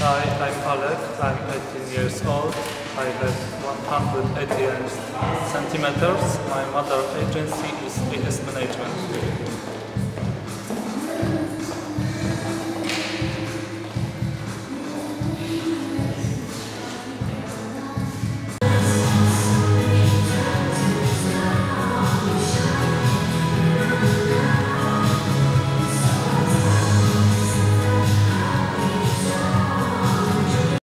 Hi, I'm Alec. I'm 18 years old. I have 180 centimeters. My mother agency is